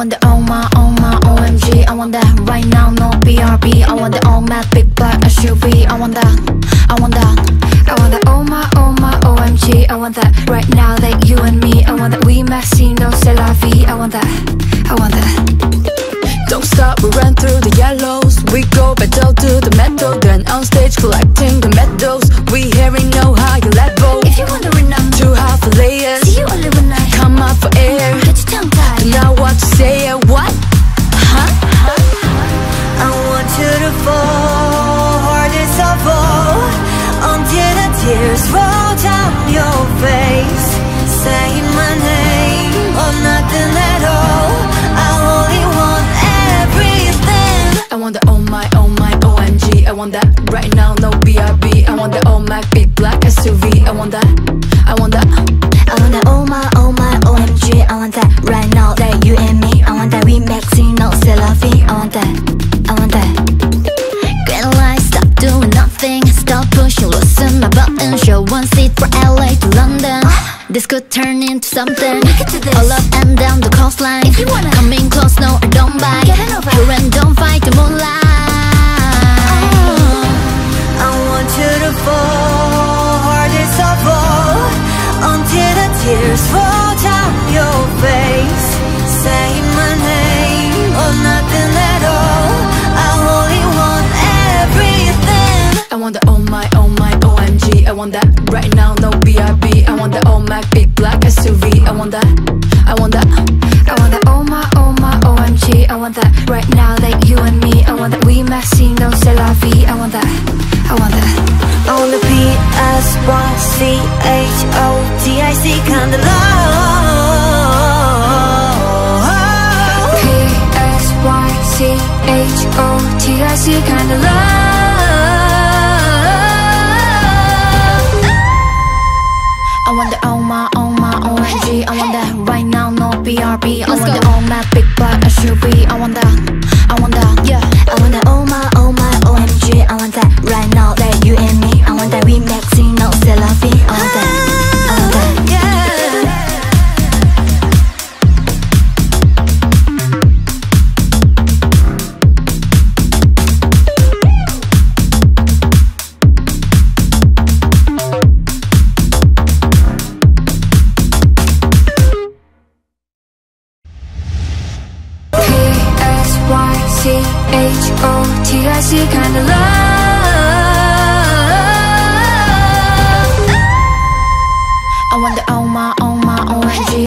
want the oh my, oh my, OMG I want that right now, no BRB I want the all matte big black SUV I want that, I want that. I want that oh my, oh my, OMG I want that right now, like you and me. I want that we messy, no c'est la vie I want that, I want that. Don't stop, we run through the yellows. We go battle to the metal Then on stage collecting the medals. We hearing no Now what Stop pushing, loosen my button Show one seat for LA to London. Uh. This could turn into something. All up and down the coastline. If you wanna. Coming close, no I don't bite. Here and don't fight the moonlight. I want you to fall hardest of all Until the tears roll right now, no BRB I want the all Mac, big black SUV I want that, I want that I want that oh my, oh my, OMG I want that right now, like you and me. I want that we messy, no c'est la vie. I want that, I want that. On the P-S-Y-C-H-O-T-I-C kind of love. P-S-Y-C-H-O-T-I-C kind of want the oh my, oh my, OMG I want that right now, no BRB I want the all matte big black SUV I want that, P-S-Y-C-H-O-T-I-C kind of love